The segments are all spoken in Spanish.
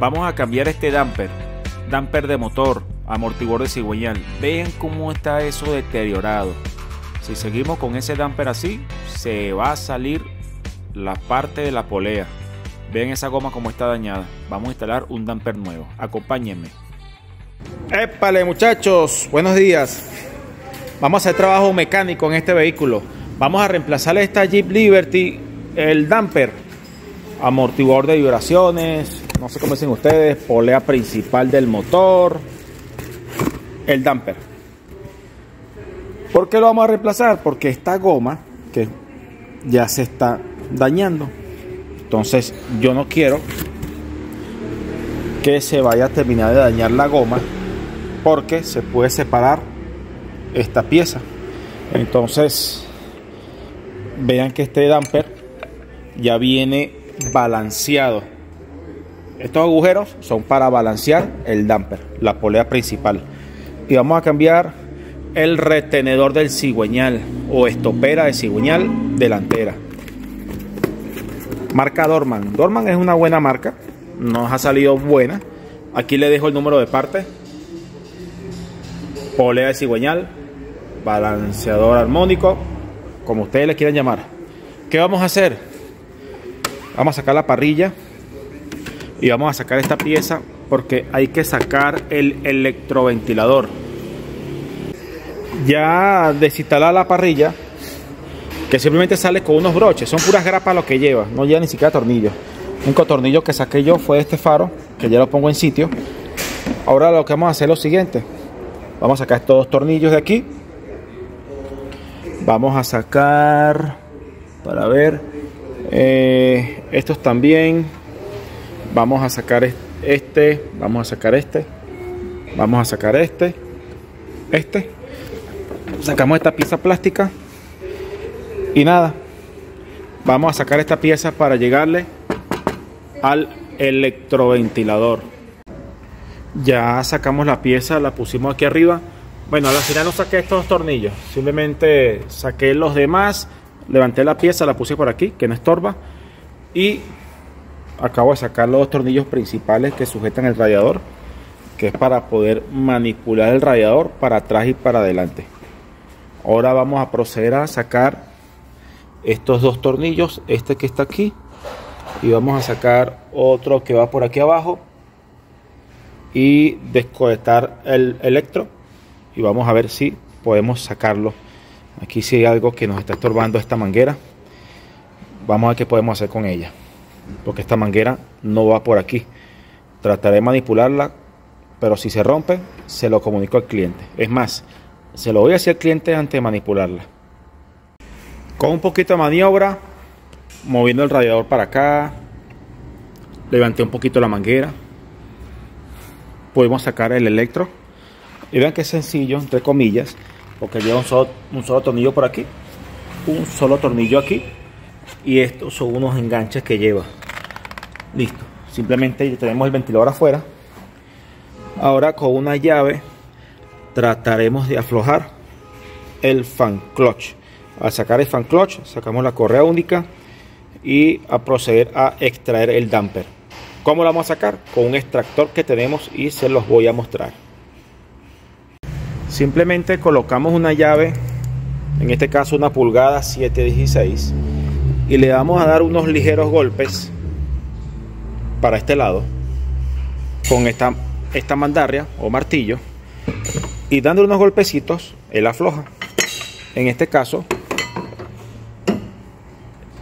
Vamos a cambiar este damper, damper de motor, amortiguador de cigüeñal. Vean cómo está eso deteriorado. Si seguimos con ese damper así, se va a salir la parte de la polea. Vean esa goma como está dañada. Vamos a instalar un damper nuevo. Acompáñenme. Épale muchachos, buenos días. Vamos a hacer trabajo mecánico en este vehículo. Vamos a reemplazar esta Jeep Liberty, el damper, amortiguador de vibraciones, no sé cómo dicen ustedes, polea principal del motor, el damper. ¿Por qué lo vamos a reemplazar? Porque esta goma que ya se está dañando. Entonces yo no quiero que se vaya a terminar de dañar la goma porque se puede separar esta pieza. Entonces vean que este damper ya viene balanceado. Estos agujeros son para balancear el damper, la polea principal. Y vamos a cambiar el retenedor del cigüeñal o estopera de cigüeñal delantera. Marca Dorman. Dorman es una buena marca. Nos ha salido buena. Aquí le dejo el número de parte. Polea de cigüeñal. Balanceador armónico. Como ustedes le quieran llamar. ¿Qué vamos a hacer? Vamos a sacar la parrilla. Y vamos a sacar esta pieza porque hay que sacar el electroventilador. Ya desinstalar la parrilla que simplemente sale con unos broches, son puras grapas lo que lleva, no lleva ni siquiera tornillos. Un tornillo que saqué yo fue este faro, que ya lo pongo en sitio. Ahora lo que vamos a hacer es lo siguiente. Vamos a sacar estos dos tornillos de aquí. Vamos a sacar, para ver, eh, estos también. Vamos a sacar este, vamos a sacar este, vamos a sacar este, este. Sacamos esta pieza plástica y nada, vamos a sacar esta pieza para llegarle al electroventilador. Ya sacamos la pieza, la pusimos aquí arriba. Bueno, al final no saqué estos tornillos, simplemente saqué los demás, levanté la pieza, la puse por aquí, que no estorba. Y acabo de sacar los dos tornillos principales que sujetan el radiador, que es para poder manipular el radiador para atrás y para adelante. Ahora vamos a proceder a sacar estos dos tornillos, este que está aquí, y vamos a sacar otro que va por aquí abajo y desconectar el electro y vamos a ver si podemos sacarlo. Aquí si hay algo que nos está estorbando esta manguera, vamos a ver qué podemos hacer con ella, porque esta manguera no va por aquí. Trataré de manipularla, pero si se rompe, se lo comunico al cliente. Es más, se lo voy a decir al cliente antes de manipularla con un poquito de maniobra, moviendo el radiador para acá, levanté un poquito la manguera, podemos sacar el electro y vean que sencillo, entre comillas, porque lleva un solo, un solo tornillo por aquí, un solo tornillo aquí y estos son unos enganches que lleva. Listo, simplemente tenemos el ventilador afuera. Ahora con una llave trataremos de aflojar el fan clutch al sacar el fan clutch, sacamos la correa única y a proceder a extraer el damper. ¿Cómo lo vamos a sacar? Con un extractor que tenemos y se los voy a mostrar. Simplemente colocamos una llave, en este caso una pulgada 716, y le vamos a dar unos ligeros golpes para este lado con esta, esta mandarria o martillo y dándole unos golpecitos, él afloja. En este caso,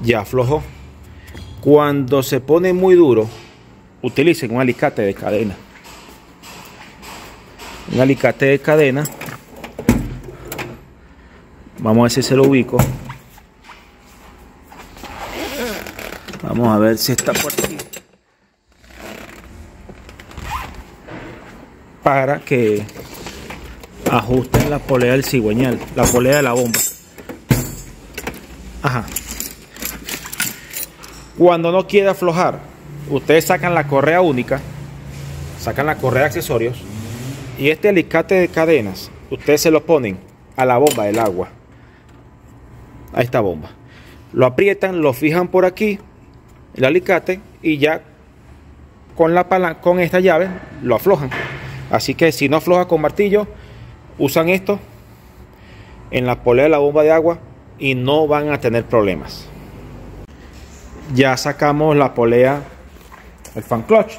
ya aflojó. Cuando se pone muy duro, utilicen un alicate de cadena. Un alicate de cadena. Vamos a ver si se lo ubico. Vamos a ver si está por aquí. Para que ajusten la polea del cigüeñal, la polea de la bomba. Ajá. Cuando no quiere aflojar, ustedes sacan la correa única, sacan la correa de accesorios y este alicate de cadenas, ustedes se lo ponen a la bomba del agua, a esta bomba. Lo aprietan, lo fijan por aquí, el alicate y ya con, la con esta llave lo aflojan. Así que si no afloja con martillo, usan esto en la polea de la bomba de agua y no van a tener problemas. Ya sacamos la polea, el fan clutch.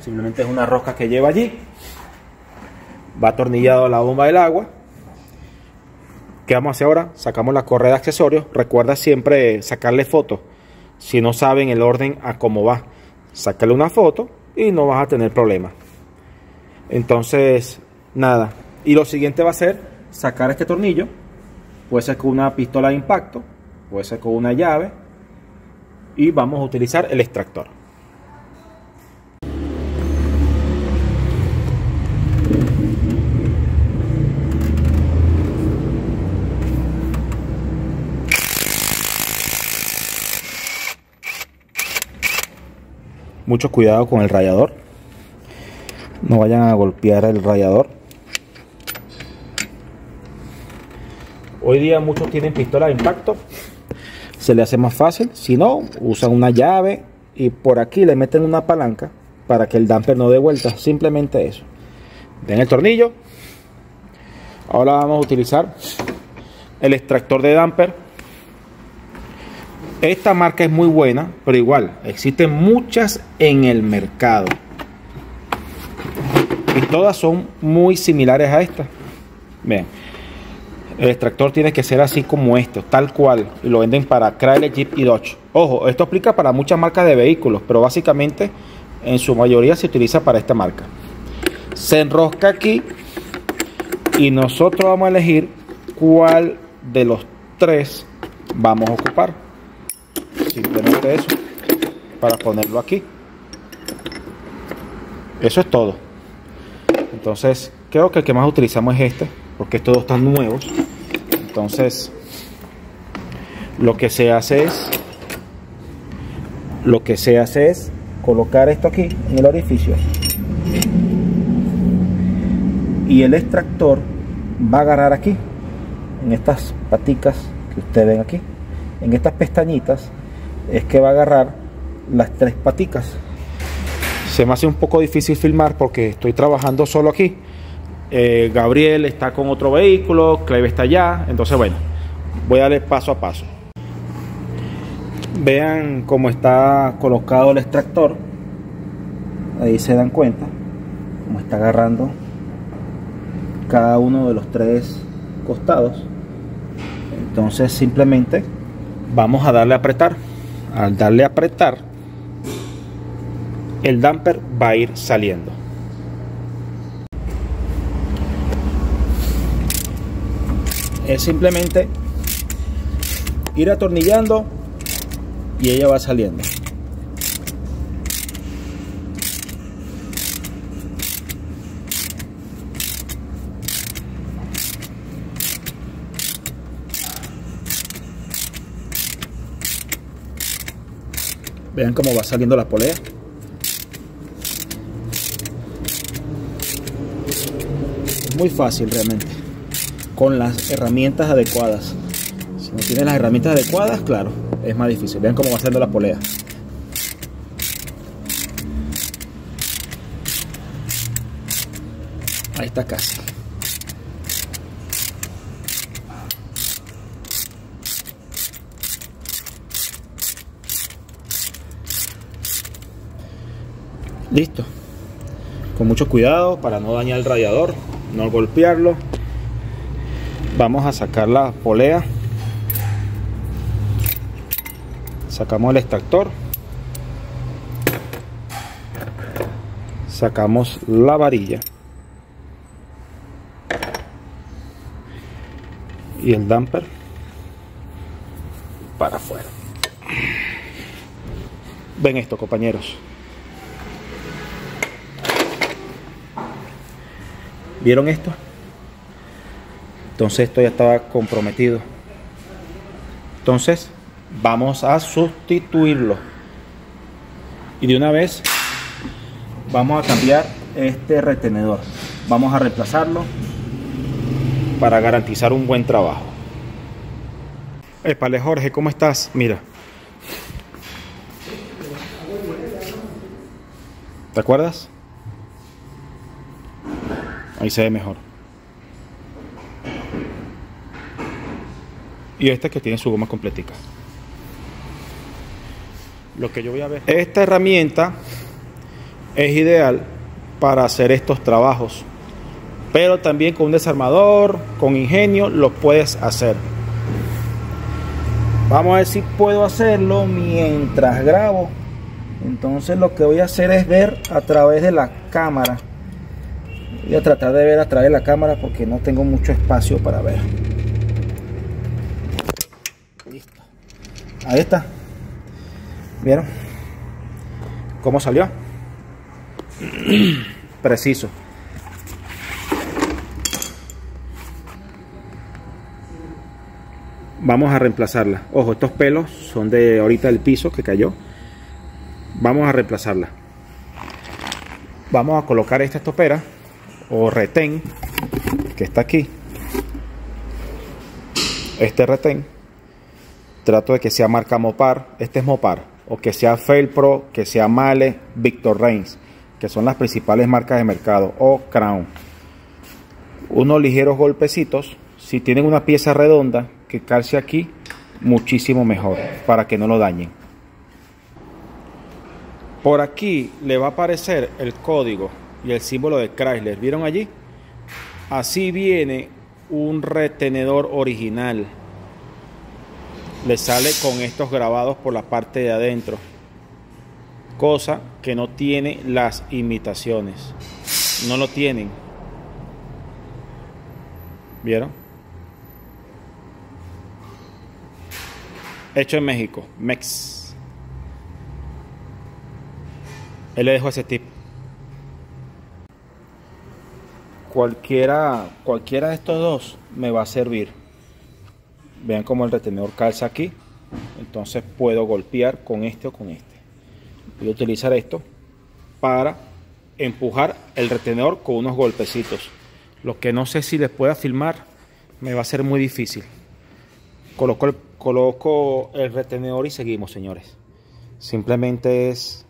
Simplemente es una rosca que lleva allí. Va atornillado la bomba del agua. ¿Qué vamos a hacer ahora? Sacamos la correa de accesorios. Recuerda siempre sacarle fotos. Si no saben el orden a cómo va, sácale una foto y no vas a tener problemas. Entonces, nada. Y lo siguiente va a ser sacar este tornillo. Puede ser con una pistola de impacto, puede ser con una llave. Y vamos a utilizar el extractor. Mucho cuidado con el rayador. No vayan a golpear el rayador. Hoy día muchos tienen pistola de impacto. Se le hace más fácil. Si no, usan una llave y por aquí le meten una palanca para que el damper no dé vuelta. Simplemente eso. Ven el tornillo. Ahora vamos a utilizar el extractor de damper. Esta marca es muy buena, pero igual, existen muchas en el mercado. Y todas son muy similares a esta. Vean. El extractor tiene que ser así como esto, tal cual. Y lo venden para Chrysler, Jeep y Dodge. Ojo, esto aplica para muchas marcas de vehículos, pero básicamente en su mayoría se utiliza para esta marca. Se enrosca aquí y nosotros vamos a elegir cuál de los tres vamos a ocupar. Simplemente eso, para ponerlo aquí. Eso es todo. Entonces, creo que el que más utilizamos es este, porque estos dos están nuevos. Entonces, lo que se hace es lo que se hace es colocar esto aquí en el orificio y el extractor va a agarrar aquí en estas paticas que ustedes ven aquí en estas pestañitas es que va a agarrar las tres paticas se me hace un poco difícil filmar porque estoy trabajando solo aquí. Eh, Gabriel está con otro vehículo, Cleve está allá. Entonces, bueno, voy a darle paso a paso. Vean cómo está colocado el extractor. Ahí se dan cuenta cómo está agarrando cada uno de los tres costados. Entonces simplemente vamos a darle a apretar. Al darle apretar, el damper va a ir saliendo. Es simplemente ir atornillando y ella va saliendo. Vean cómo va saliendo la polea. muy fácil realmente. Con las herramientas adecuadas. Si no tienen las herramientas adecuadas claro es más difícil. Vean cómo va haciendo la polea. Ahí está casi listo. Con mucho cuidado para no dañar el radiador no golpearlo. Vamos a sacar la polea. Sacamos el extractor. Sacamos la varilla. Y el damper para afuera. Ven esto compañeros ¿Vieron esto? Entonces esto ya estaba comprometido. Entonces vamos a sustituirlo. Y de una vez vamos a cambiar este retenedor. Vamos a reemplazarlo para garantizar un buen trabajo. Epale Jorge, ¿cómo estás? Mira. ¿Te acuerdas? Ahí se ve mejor. Y este que tiene su goma completica. Lo que yo voy a ver. Esta herramienta es ideal para hacer estos trabajos. Pero también con un desarmador, con ingenio, lo puedes hacer. Vamos a ver si puedo hacerlo mientras grabo. Entonces lo que voy a hacer es ver a través de la cámara. Voy a tratar de ver a través de la cámara porque no tengo mucho espacio para ver. Listo. Ahí está. ¿Vieron? ¿Cómo salió? Preciso. Vamos a reemplazarla. Ojo, estos pelos son de ahorita del piso que cayó. Vamos a reemplazarla. Vamos a colocar esta estopera o retén que está aquí. Este retén. Trato de que sea marca Mopar. Este es Mopar o que sea Felpro, que sea Male, Victor Reigns, que son las principales marcas de mercado, o Crown. Unos ligeros golpecitos, si tienen una pieza redonda que calce aquí, muchísimo mejor, para que no lo dañen. Por aquí le va a aparecer el código y el símbolo de Chrysler. ¿Vieron allí? Así viene un retenedor original le sale con estos grabados por la parte de adentro. Cosa que no tiene las imitaciones. No lo tienen. ¿Vieron? Hecho en México. Mex. Él le dejo ese tip. Cualquiera, cualquiera de estos dos me va a servir. Vean cómo el retenedor calza aquí. Entonces puedo golpear con este o con este. Voy a utilizar esto para empujar el retenedor con unos golpecitos. Lo que no sé si les pueda filmar me va a ser muy difícil. Coloco el, coloco el retenedor y seguimos, señores. Simplemente es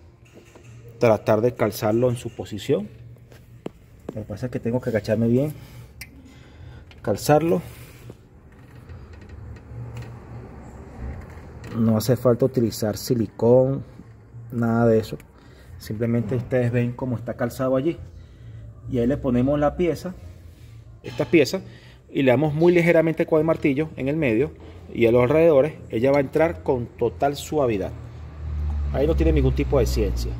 tratar de calzarlo en su posición. Lo que pasa es que tengo que agacharme bien. Calzarlo no hace falta utilizar silicón, nada de eso. Simplemente ustedes ven cómo está calzado allí. Y ahí le ponemos la pieza, esta pieza, y le damos muy ligeramente con el martillo en el medio y a los alrededores. Ella va a entrar con total suavidad. Ahí no tiene ningún tipo de ciencia.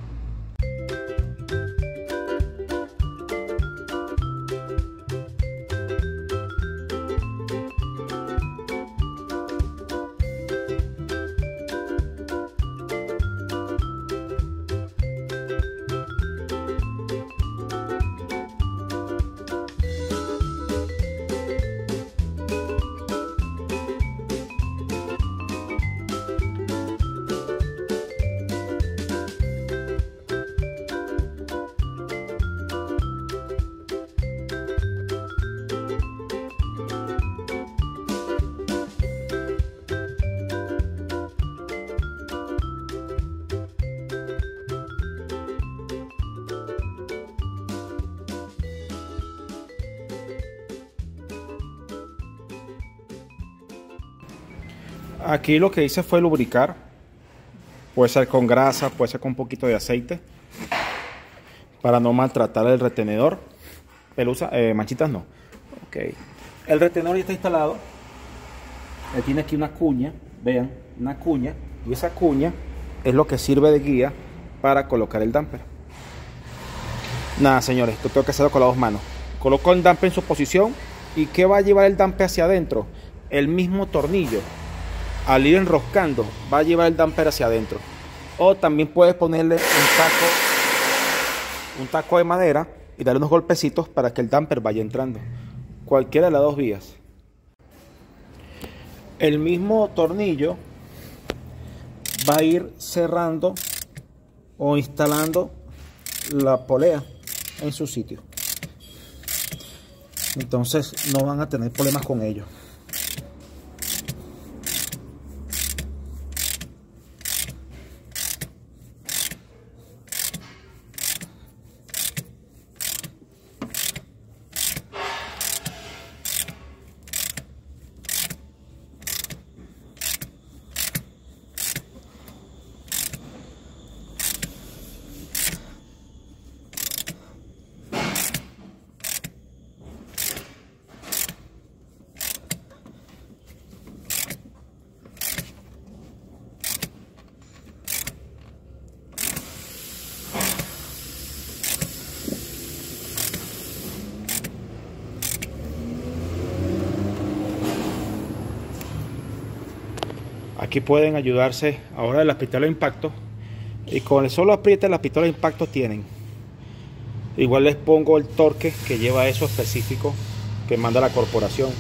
Aquí lo que hice fue lubricar. Puede ser con grasa, puede ser con un poquito de aceite. Para no maltratar el retenedor. Pelusa, eh, manchitas no. Ok. El retenedor ya está instalado. Tiene aquí una cuña. Vean, una cuña. Y esa cuña es lo que sirve de guía para colocar el damper. Nada, señores, esto tengo que hacerlo con las dos manos. Coloco el damper en su posición. ¿Y qué va a llevar el damper hacia adentro? El mismo tornillo al ir enroscando va a llevar el damper hacia adentro. O también puedes ponerle un taco, un taco de madera y darle unos golpecitos para que el damper vaya entrando. Cualquiera de las dos vías. El mismo tornillo va a ir cerrando o instalando la polea en su sitio. Entonces no van a tener problemas con ello. Aquí pueden ayudarse ahora de las pistolas de impacto. Y con el solo apriete las pistolas de impacto tienen. Igual les pongo el torque que lleva eso específico que manda la corporación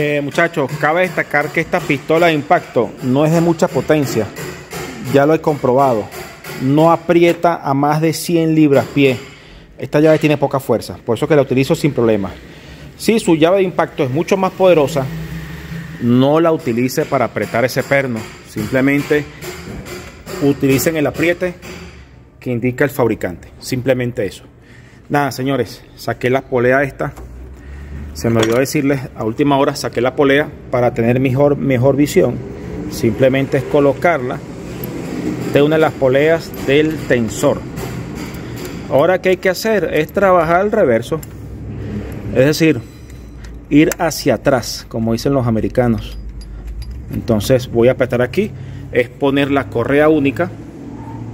Eh, muchachos, cabe destacar que esta pistola de impacto no es de mucha potencia. Ya lo he comprobado. No aprieta a más de 100 libras pie. Esta llave tiene poca fuerza, por eso que la utilizo sin problema. Si su llave de impacto es mucho más poderosa, no la utilice para apretar ese perno. Simplemente utilicen el apriete que indica el fabricante. Simplemente eso. Nada, señores, saqué la polea esta se me olvidó decirles, a última hora saqué la polea para tener mejor, mejor visión. Simplemente es colocarla de una de las poleas del tensor. Ahora que hay que hacer es trabajar el reverso. Es decir, ir hacia atrás, como dicen los americanos. Entonces voy a apretar aquí, es poner la correa única,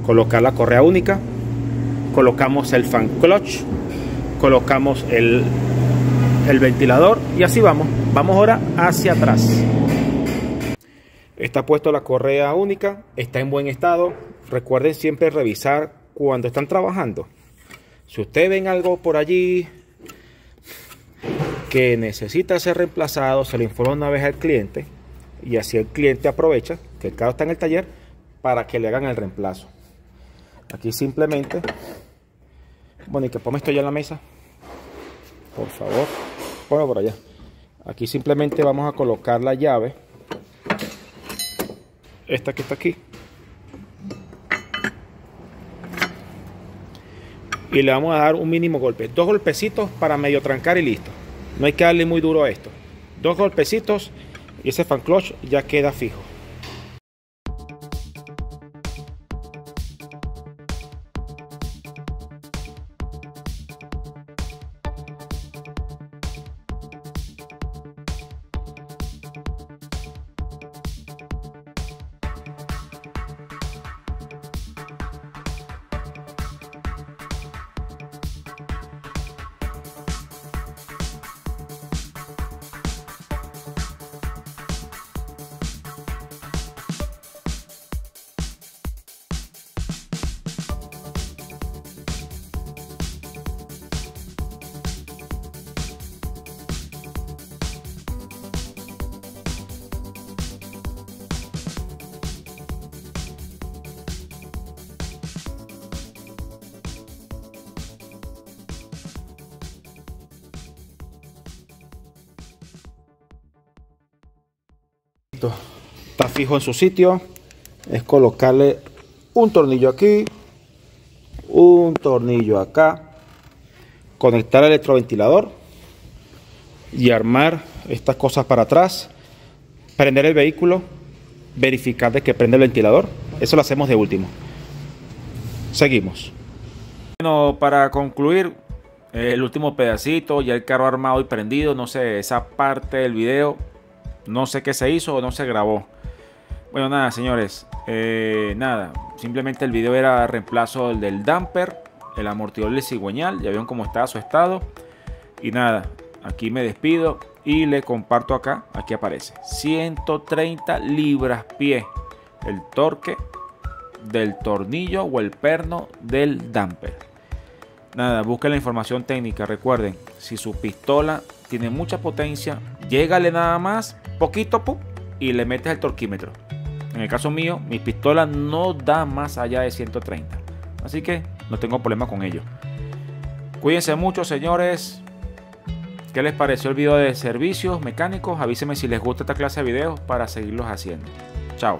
colocar la correa única, colocamos el fan clutch, colocamos el el ventilador y así vamos. Vamos ahora hacia atrás. Está puesto la correa única, está en buen estado. Recuerden siempre revisar cuando están trabajando. Si ustedes ven algo por allí que necesita ser reemplazado, se lo informa una vez al cliente y así el cliente aprovecha que el carro está en el taller para que le hagan el reemplazo. Aquí simplemente, bueno, y que ponme esto ya en la mesa, por favor. Por allá. Aquí simplemente vamos a colocar la llave. Esta que está aquí. Y le vamos a dar un mínimo golpe. Dos golpecitos para medio trancar y listo. No hay que darle muy duro a esto. Dos golpecitos y ese fan clutch ya queda fijo está fijo en su sitio. Es colocarle un tornillo aquí un tornillo acá conectar el electroventilador y armar estas cosas para atrás prender el vehículo verificar de que prende el ventilador. Eso lo hacemos de último. Seguimos. Bueno para concluir el último pedacito ya el carro armado y prendido no sé esa parte del video no sé qué se hizo o no se grabó. Bueno, nada, señores. Eh, nada, simplemente el video era reemplazo del damper, el amortiguador del cigüeñal. Ya vieron cómo está su estado. Y nada, aquí me despido y le comparto acá. Aquí aparece 130 libras pie. El torque del tornillo o el perno del damper. Nada, busquen la información técnica. Recuerden, si su pistola tiene mucha potencia, llégale nada más poquito y le metes el torquímetro. En el caso mío, mi pistola no da más allá de 130. Así que no tengo problema con ello. Cuídense mucho, señores. ¿Qué les pareció el video de servicios mecánicos? Avísenme si les gusta esta clase de videos para seguirlos haciendo. Chao.